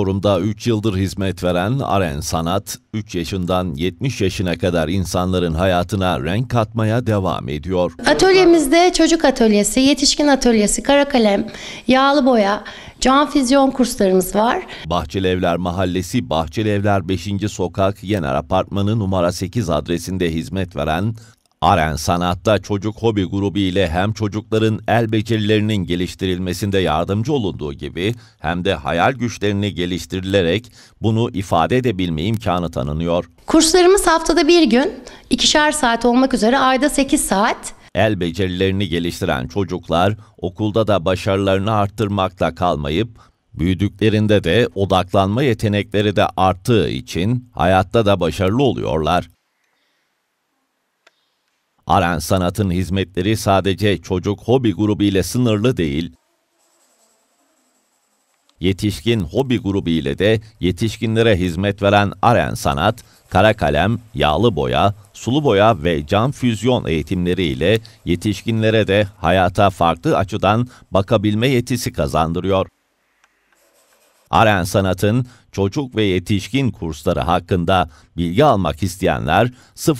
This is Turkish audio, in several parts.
Forumda 3 yıldır hizmet veren Aren Sanat, 3 yaşından 70 yaşına kadar insanların hayatına renk katmaya devam ediyor. Atölyemizde çocuk atölyesi, yetişkin atölyesi, kara kalem, yağlı boya, cam füzyon kurslarımız var. Bahçelievler Mahallesi Bahçelievler 5. Sokak Yener Apartmanı numara 8 adresinde hizmet veren Aren Sanat'ta çocuk hobi grubu ile hem çocukların el becerilerinin geliştirilmesinde yardımcı olunduğu gibi hem de hayal güçlerini geliştirilerek bunu ifade edebilme imkanı tanınıyor. Kurslarımız haftada bir gün, ikişer saat olmak üzere ayda 8 saat. El becerilerini geliştiren çocuklar okulda da başarılarını arttırmakta kalmayıp büyüdüklerinde de odaklanma yetenekleri de arttığı için hayatta da başarılı oluyorlar. Aren Sanat'ın hizmetleri sadece çocuk hobi grubu ile sınırlı değil, Yetişkin hobi grubu ile de yetişkinlere hizmet veren Aren Sanat, kara kalem, yağlı boya, sulu boya ve cam füzyon eğitimleri ile yetişkinlere de hayata farklı açıdan bakabilme yetisi kazandırıyor. Aren Sanat'ın çocuk ve yetişkin kursları hakkında bilgi almak isteyenler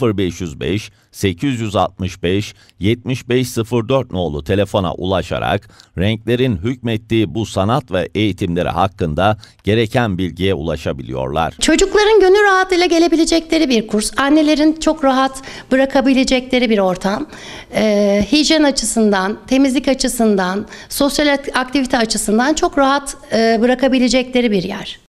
0505 865 7504 nolu telefona ulaşarak renklerin hükmettiği bu sanat ve eğitimleri hakkında gereken bilgiye ulaşabiliyorlar. Çocukların gönül rahatlığıyla gelebilecekleri bir kurs. Annelerin çok rahat bırakabilecekleri bir ortam. Ee, hijyen açısından, temizlik açısından, sosyal aktivite açısından çok rahat e, bırakabilecekleri bir yer.